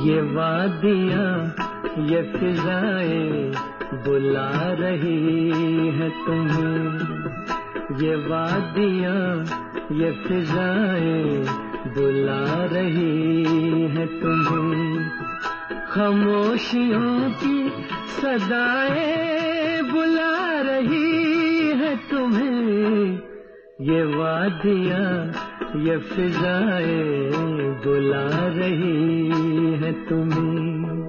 ये वादियाँ, ये फिजाएँ बुला रही है तुम्हें। ये वादियाँ, ये फिजाएँ बुला रही है तुम्हें। खामोशियों की सदाएँ बुला रही है तुम्हें। ये वादियाँ, ये फिजाएँ बुला रही है तुम्हें।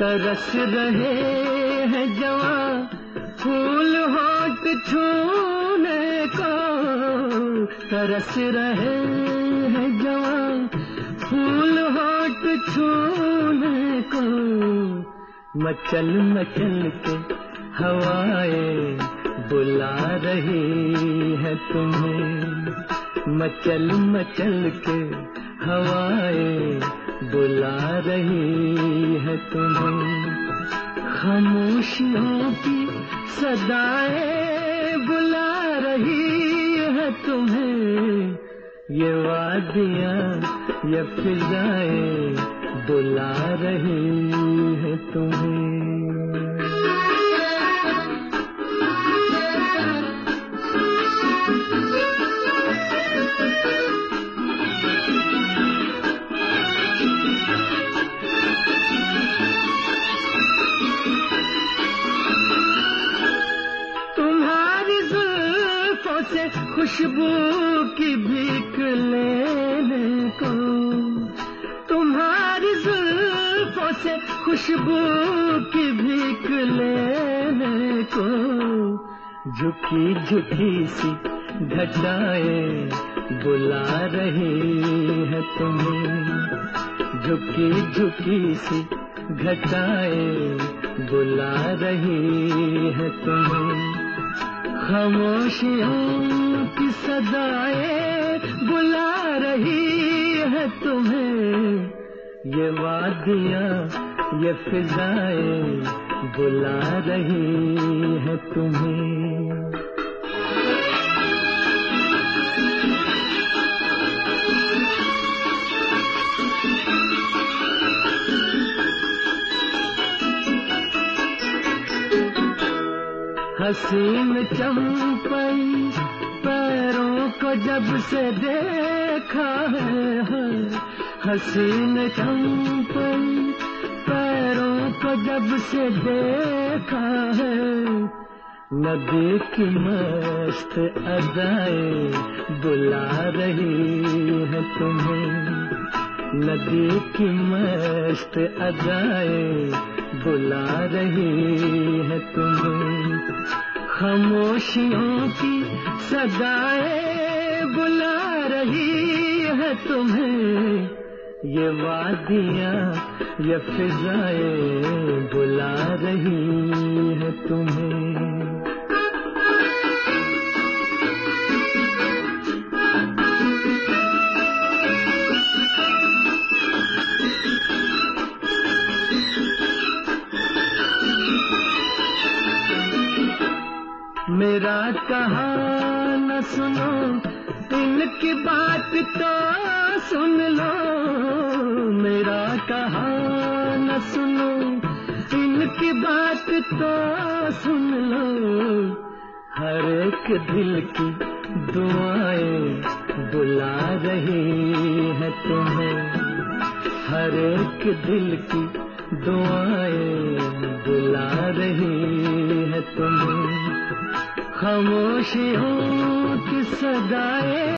तरस रहे हैं जवान फूल होट छूने को। तरस रहे हैं जवान, फूल होट छूने को। मचल मचल के हवाएँ बुला रही है तुम्हें। मचल मचल के हवाएँ बुला रही है तुम्हें। खामोशियों की सदाएँ तुम्हें ये वादियाँ ये फिजाएँ दुला रही है तुम्हें। खुशबू की भीख लेने को, तुम्हारी जुल्फों से खुशबू की भीख लेने को, झुकी झुकी सी घटाएँ बुला रही है तुम्हें। झुकी झुकी सी घटाएँ बुला रही है तुम्हें। खामोशियों की सदाएँ बुला रही है तुम्हें। ये वादियाँ, ये फिजाएँ बुला रही है तुम्हें। हसीन चंपई पैरों को जब से देखा है, हसीन चंपई पैरों को जब से देखा है। नदी की मस्त अदाएँ बुला रही है तुम्हें। नदी की मस्त अदाएँ बुला रही है तुम्हें। खामोशियों की सदाएँ बुला रही है तुम्हें। ये वादियाँ, ये फिजाए, बुला मेरा कहा न सुनो, इनकी बात तो सुन लो। मेरा कहा न सुनो, इनकी बात तो सुन लो। हर एक दिल की दुआएँ बुला रही है तुम्हें। हर एक दिल की दुआएँ बुला रही है तुम्हें। खामोशियों की सदाएँ।